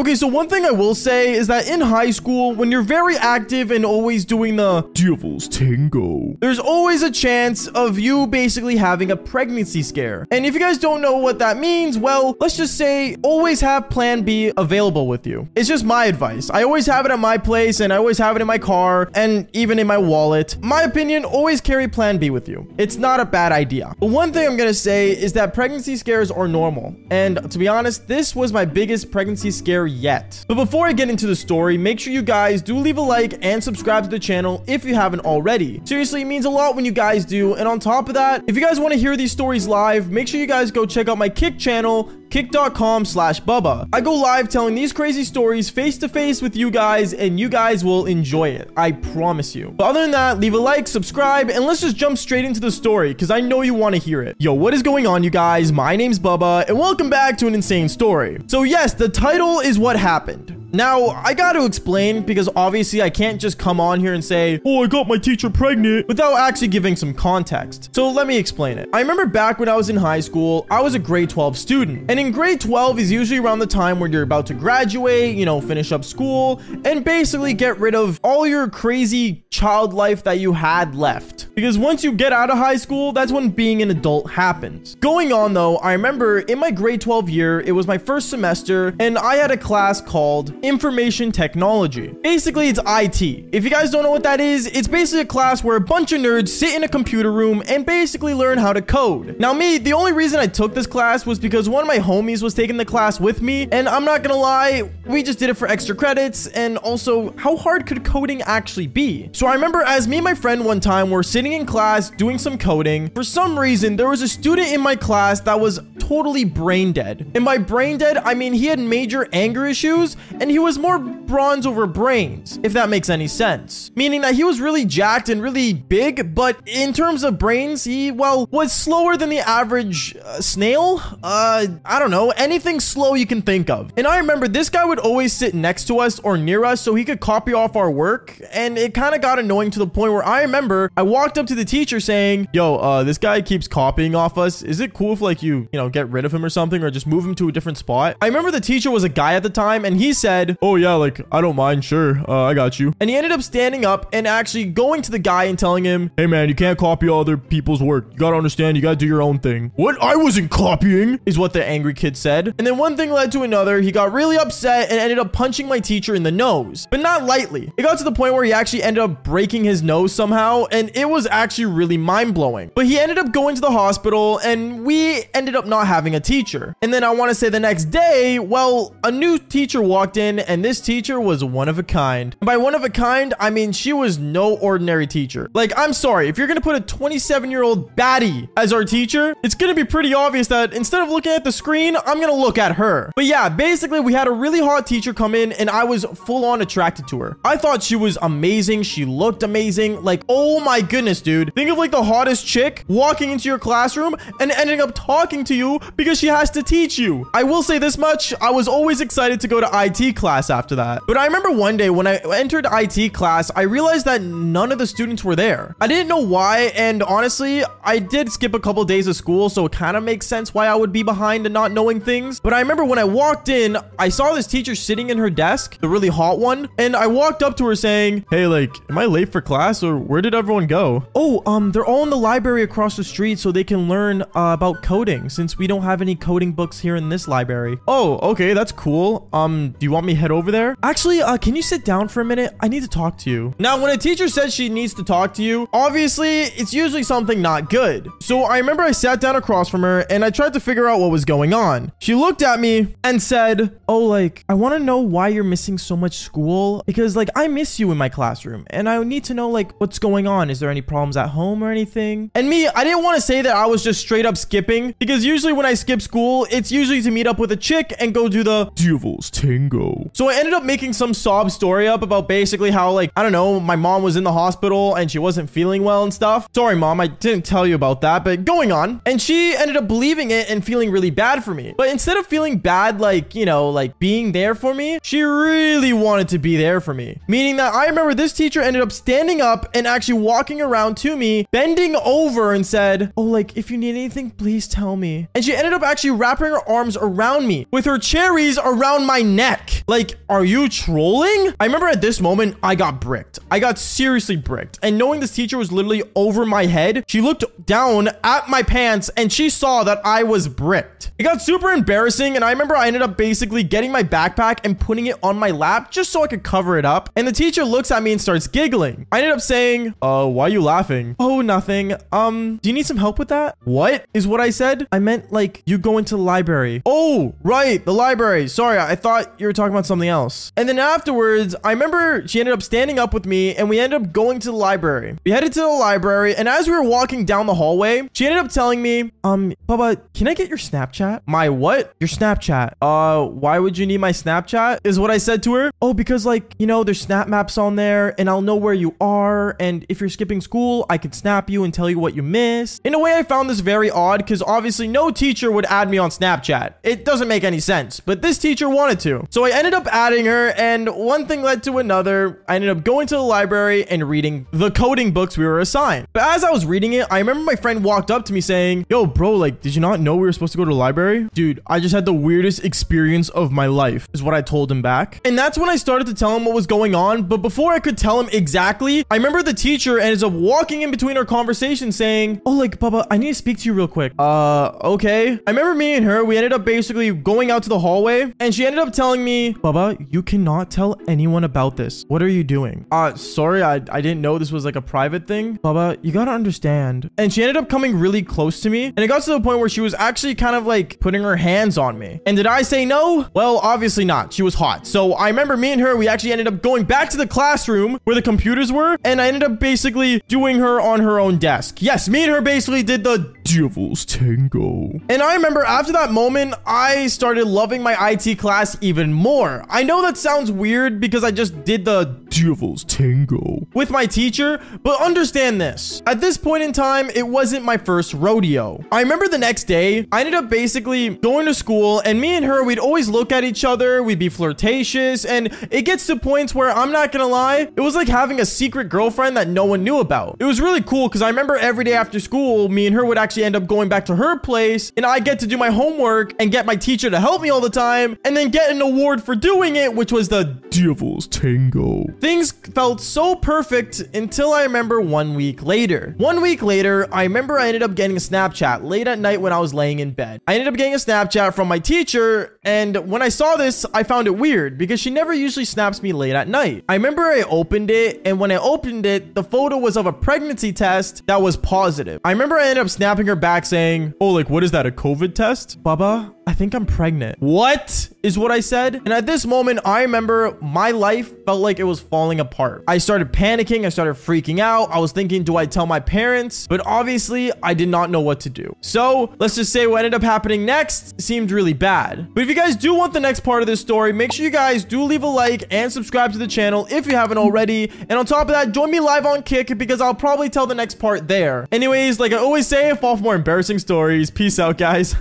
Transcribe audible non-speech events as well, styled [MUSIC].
Okay, so one thing I will say is that in high school, when you're very active and always doing the devil's tango, there's always a chance of you basically having a pregnancy scare. And if you guys don't know what that means, well, let's just say always have plan B available with you. It's just my advice. I always have it at my place and I always have it in my car and even in my wallet. My opinion, always carry plan B with you. It's not a bad idea. But one thing I'm going to say is that pregnancy scares are normal. And to be honest, this was my biggest pregnancy scare yet. But before I get into the story, make sure you guys do leave a like and subscribe to the channel if you haven't already. Seriously, it means a lot when you guys do. And on top of that, if you guys want to hear these stories live, make sure you guys go check out my Kick channel kick.com slash baba. I go live telling these crazy stories face to face with you guys and you guys will enjoy it. I promise you. But other than that, leave a like, subscribe, and let's just jump straight into the story because I know you want to hear it. Yo, what is going on, you guys? My name's Baba and welcome back to an insane story. So yes, the title is what happened. Now, I got to explain because obviously I can't just come on here and say, oh, I got my teacher pregnant without actually giving some context. So let me explain it. I remember back when I was in high school, I was a grade 12 student. And in grade 12 is usually around the time where you're about to graduate, you know, finish up school, and basically get rid of all your crazy child life that you had left. Because once you get out of high school, that's when being an adult happens. Going on though, I remember in my grade 12 year, it was my first semester, and I had a class called information technology. Basically, it's IT. If you guys don't know what that is, it's basically a class where a bunch of nerds sit in a computer room and basically learn how to code. Now, me, the only reason I took this class was because one of my homies was taking the class with me, and I'm not gonna lie, we just did it for extra credits, and also, how hard could coding actually be? So I remember as me and my friend one time were sitting in class doing some coding, for some reason, there was a student in my class that was totally brain dead. And by brain dead, I mean he had major anger issues, and he was more bronze over brains, if that makes any sense. Meaning that he was really jacked and really big, but in terms of brains, he, well, was slower than the average uh, snail. Uh, I don't know, anything slow you can think of. And I remember this guy would always sit next to us or near us so he could copy off our work. And it kind of got annoying to the point where I remember I walked up to the teacher saying, yo, uh, this guy keeps copying off us. Is it cool if like you, you know, get rid of him or something or just move him to a different spot? I remember the teacher was a guy at the time and he said, oh yeah, like, I don't mind. Sure. Uh, I got you. And he ended up standing up and actually going to the guy and telling him, hey man, you can't copy other people's work. You gotta understand, you gotta do your own thing. What? I wasn't copying, is what the angry kid said. And then one thing led to another. He got really upset and ended up punching my teacher in the nose, but not lightly. It got to the point where he actually ended up breaking his nose somehow, and it was actually really mind blowing. But he ended up going to the hospital, and we ended up not having a teacher. And then I want to say the next day, well, a new teacher walked in, and this teacher was one of a kind. And by one of a kind, I mean she was no ordinary teacher. Like, I'm sorry, if you're gonna put a 27 year old baddie as our teacher, it's gonna be pretty obvious that instead of looking at the screen, I'm gonna look at her. But yeah, basically, we had a really hot teacher come in, and I was full on attracted to her. I thought she was amazing. She looked amazing. Like, oh my goodness, dude. Think of like the hottest chick walking into your classroom and ending up talking to you because she has to teach you. I will say this much. I was always excited to go to IT class after that. But I remember one day when I entered IT class, I realized that none of the students were there. I didn't know why. And honestly, I did skip a couple days of school. So it kind of makes sense why I would be behind and not knowing things. But I remember when I walked in, I saw this teacher sitting in her desk, the really hot one. And I walked up to her saying, hey, like, am I late for class or where did everyone go? Oh, um, they're all in the library across the street so they can learn uh, about coding since we don't have any coding books here in this library. Oh, okay, that's cool. Um, do you want me to head over there? Actually, uh, can you sit down for a minute? I need to talk to you. Now, when a teacher says she needs to talk to you, obviously, it's usually something not good. So I remember I sat down across from her and I tried to figure out what was going on. She looked at me and said, oh, like, I want to know why you're missing so much school because, like, I miss you in my classroom and I need to know, like, what's going on. Is there any problems at home or anything? And me, I didn't want to say that I was just straight up skipping because usually when I skip school, it's usually to meet up with a chick and go do the devil's tango. So I ended up making some sob story up about basically how, like, I don't know, my mom was in the hospital and she wasn't feeling well and stuff. Sorry, mom, I didn't tell you about that, but going on. And she ended up believing it and feeling really bad for me. But instead of feeling bad, like, you know, like being there for me, she really wanted to be there for me. Meaning that I remember this teacher ended up standing up and actually walking around around to me, bending over and said, Oh, like, if you need anything, please tell me. And she ended up actually wrapping her arms around me with her cherries around my neck. Like, are you trolling? I remember at this moment, I got bricked. I got seriously bricked. And knowing this teacher was literally over my head, she looked down at my pants and she saw that I was bricked. It got super embarrassing. And I remember I ended up basically getting my backpack and putting it on my lap just so I could cover it up. And the teacher looks at me and starts giggling. I ended up saying, uh, why are you laughing? Oh, nothing. Um, do you need some help with that? What is what I said? I meant like you go into the library. Oh, right. The library. Sorry. I thought you were talking about something else. And then afterwards, I remember she ended up standing up with me and we ended up going to the library. We headed to the library. And as we were walking down the hallway, she ended up telling me, um, Baba, can I get your Snapchat? My what? Your Snapchat. Uh, why would you need my Snapchat? Is what I said to her. Oh, because like, you know, there's snap maps on there and I'll know where you are. And if you're skipping school, I could snap you and tell you what you missed. In a way, I found this very odd because obviously no teacher would add me on Snapchat. It doesn't make any sense, but this teacher wanted to. So I ended up adding her and one thing led to another. I ended up going to the library and reading the coding books we were assigned. But as I was reading it, I remember my friend walked up to me saying, yo, bro, like, did you not know we were supposed to go to the library? Dude, I just had the weirdest experience of my life is what I told him back. And that's when I started to tell him what was going on. But before I could tell him exactly, I remember the teacher ends up walking in between our conversation saying, oh, like, Baba, I need to speak to you real quick. Uh, okay. I remember me and her, we ended up basically going out to the hallway and she ended up telling me, Baba, you cannot tell anyone about this. What are you doing? Uh, sorry, I, I didn't know this was like a private thing. Baba, you gotta understand. And she ended up coming really close to me. And it got to the point where she was actually kind of like putting her hands on me. And did I say no? Well, obviously not. She was hot. So I remember me and her, we actually ended up going back to the classroom where the computers were. And I ended up basically doing her on her own desk. Yes, me and her basically did the Devil's Tango. And I remember after that moment, I started loving my IT class even more. I know that sounds weird because I just did the Devil's Tango with my teacher, but understand this. At this point in time, it wasn't my first rodeo. I remember the next day, I ended up basically going to school and me and her, we'd always look at each other, we'd be flirtatious, and it gets to points where I'm not gonna lie, it was like having a secret girlfriend that no one knew about. It was really cool because I remember every day after school, me and her would actually end up going back to her place and I get to do my homework and get my teacher to help me all the time and then get an award for doing it, which was the Devil's Tango. Things felt so perfect until I remember one week later. One week later, I remember I ended up getting a Snapchat late at night when I was laying in bed. I ended up getting a Snapchat from my teacher and when I saw this, I found it weird because she never usually snaps me late at night. I remember I opened it and when I opened it, the photo was of a pregnancy test that was positive. I remember I ended up snapping her back saying, oh, like, what is that, a COVID test? Baba, I think I'm pregnant. What is what I said? And at this moment, I remember my life felt like it was falling apart. I started panicking. I started freaking out. I was thinking, do I tell my parents? But obviously, I did not know what to do. So let's just say what ended up happening next seemed really bad. But if you guys do want the next part of this story, make sure you guys do leave a like and subscribe to the channel if you haven't already. And on top of that, join me live on Kick because I'll probably tell the next part there. Anyways, like I always say, fall for more embarrassing stories. Peace out, guys. [LAUGHS]